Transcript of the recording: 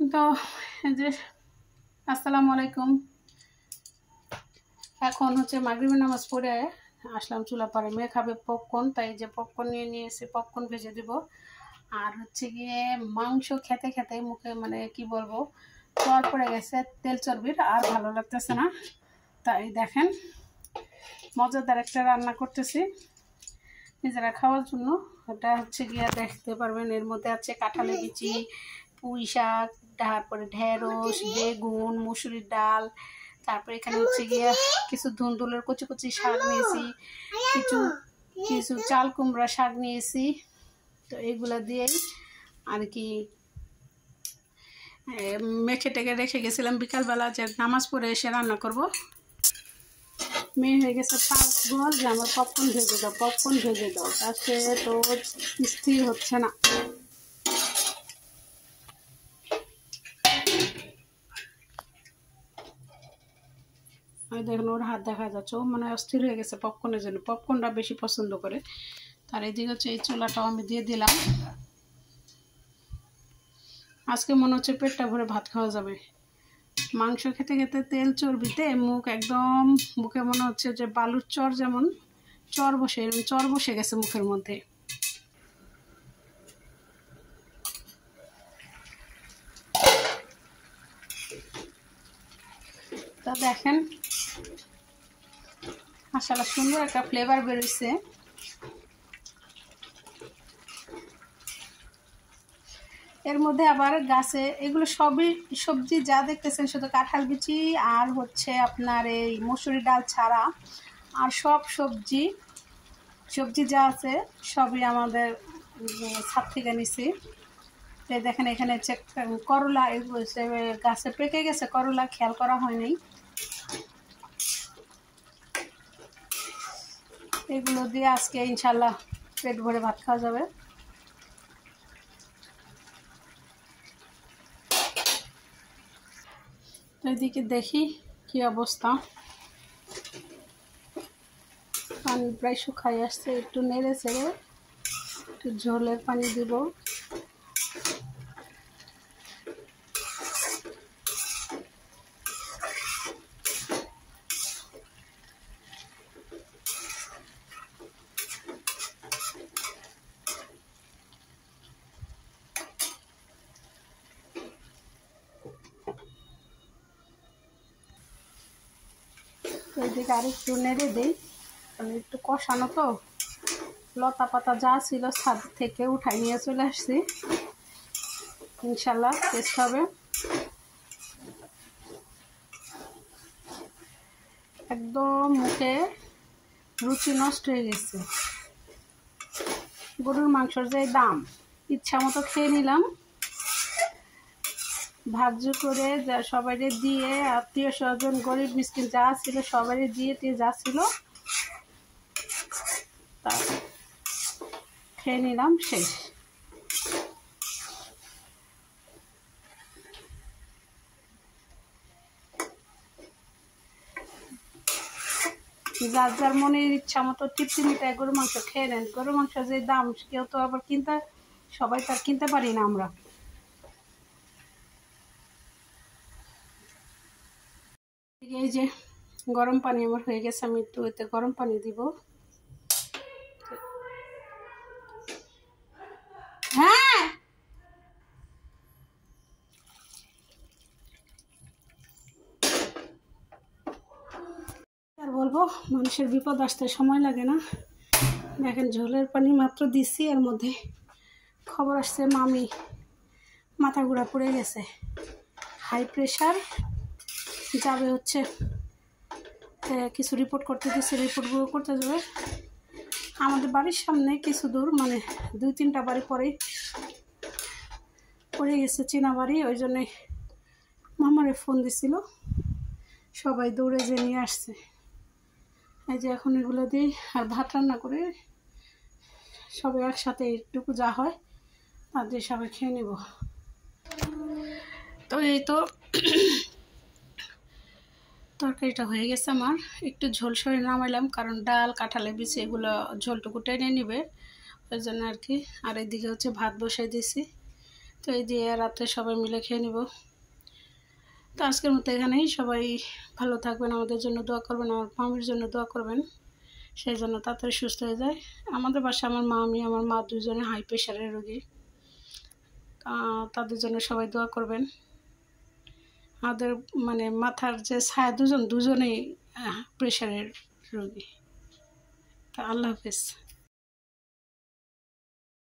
তো যে, আসসালামু আলাইকুম। এখন হচ্ছে মাগরিবের নামাজ পড়ে আসলাম চুলা পরে মেয়ে খাবে পপকর্ন তাই যে পপকর্ন নিয়ে নিয়ে এসে পপকর্ন ভেজে দিব। আর হচ্ছে গিয়ে মাংস খেতে খেতে মুখে মানে কি বলব চর পড়ে গেছে, তেল চর্বির, আর ভালো লাগতেছে না। তাই দেখেন, মজাদার একটা রান্না করতেছি নিজেরা খাওয়ার জন্য। এটা হচ্ছে গিয়ে দেখতে পারবেন, এর মধ্যে আছে কাঁঠালে বিচি পুঁই শাক তারপরে ঢেঁড়স বেগুন মুসুরির ডাল তারপরে এখানে হচ্ছে গিয়ে কিছু ধুন্দুলের কচি কচি শাক নিয়েছি কিছু কিছু চাল কুমড়া শাক নিয়েছি। তো এগুলো দিয়েই আর কি মেখে টেকে রেখে গেছিলাম বিকালবেলা যে নামাজ পড়ে এসে রান্না করব। মেয়ে হয়ে গেছে পাঁচ ঘর যে আমার পপকর্ন ভেজে দাও পপকর্ন ভেজে দাও তাতে তো স্থির হচ্ছে না। আমি দেখুন ওর হাত দেখা যাচ্ছে। ও মানে অস্থির হয়ে গেছে পপকর্নের জন্য। পপকর্নটা বেশি পছন্দ করে। তার এদিকে হচ্ছে এই চুলাটাও আমি দিয়ে দিলাম। আজকে মনে হচ্ছে পেটটা ভরে ভাত খাওয়া যাবে। মাংস খেতে খেতে তেল চর্বিতে মুখ একদম মুখে মনে হচ্ছে যে বালুর চর যেমন চর বসে চর বসে গেছে মুখের মধ্যে। তা দেখেন আসলে সুন্দর একটা ফ্লেভার বেরোচ্ছে এর মধ্যে আবার গাছে এগুলো সবই সবজি যা দেখতেছেন, শুধু কাঁঠাল বিচি আর হচ্ছে আপনার এই মসুরি ডাল ছাড়া। আর সব সবজি সবজি যা আছে সবই আমাদের ছাদ থেকে নিছি। দেখেন এখানে হচ্ছে করলা গাছে পেকে গেছে করলা, খেয়াল করা হয়নি এগুলো দিয়ে আজকে ইনশাল্লাহ পেট ভরে ভাত খাওয়া যাবে। এদিকে দেখি কি অবস্থা। পানি প্রায় শুকাই আসছে, একটু নেড়ে ছেড়ে একটু ঝোলের পানি দিব। এদিকে আর একটু নেড়ে দিই। কারণ একটু কষানো তো। লতা পাতা যা ছিল ছাদ থেকে উঠাই নিয়ে চলে আসছি। ইনশাল্লাহ টেস্ট হবে। একদম মুখে রুচি নষ্ট হয়ে গেছে। গরুর মাংসর যে দাম ইচ্ছা মতো খেয়ে নিলাম। ভাজ্য করে সবাই দিয়ে আত্মীয় স্বজন, গরিব মিষ্টিন যা ছিল সবাই দিয়ে দিয়ে যা ছিল তা খেয়ে নিলাম শেষ। যার যার মনের ইচ্ছা মতো তৃপ্তি মিটায় গরু মাংস খেয়ে নেন। গরু মাংস যে দাম, কেউ তো আবার কিনতে, সবাই তার কিনতে পারি না আমরা। এই যে গরম পানি আমার হয়ে গেছে, আমি একটু এতে গরম পানি দিব। হ্যাঁ! আর বলব, মানুষের বিপদ আসতে সময় লাগে না। দেখেন, ঝোলের পানি মাত্র দিচ্ছি এর মধ্যে খবর আসছে, মামি মাথা ঘোরা পড়ে গেছে। হাই প্রেশার যাবে হচ্ছে কিছু রিপোর্ট করতে দিচ্ছে রিপোর্টগুলো করতে যাবে আমাদের বাড়ির সামনে কিছু দূর মানে দুই তিনটা বাড়ি পরেই পড়ে গেছে চীনা বাড়ি, ওই জন্যে মামারে ফোন দিছিল। সবাই দৌড়ে যে নিয়ে আসছে। এই যে এখন এগুলো দিই আর ভাত রান্না করে সবাই একসাথে একটুকু যা হয় তা দিয়ে সবাই খেয়ে নেব। তো এই তো তরকারিটা হয়ে গেছে আমার। একটু ঝোল সরে নামাইলাম, কারণ ডাল, কাঁঠালে বিছে এগুলো ঝোলটুকু টেনে নিবে, ওই জন্য আর কি। আর এদিকে হচ্ছে ভাত বসাই দিয়েছি। তো এই দিয়ে রাত্রে সবাই মিলে খেয়ে নিব। তো আজকের মতো এখানেই। সবাই ভালো থাকবেন, আমাদের জন্য দোয়া করবেন, আমার মামির জন্য দোয়া করবেন। সেই জন্য তাড়াতাড়ি সুস্থ হয়ে যায়। আমাদের বাসায় আমার মা আমি আমার মা দুজনে হাই প্রেশারের রোগী। তাদের জন্য সবাই দোয়া করবেন। আমাদের মানে মাথার যে ছায়া দুজন দুজনেই প্রেশারের রোগী। তা আল্লাহ হাফিজ।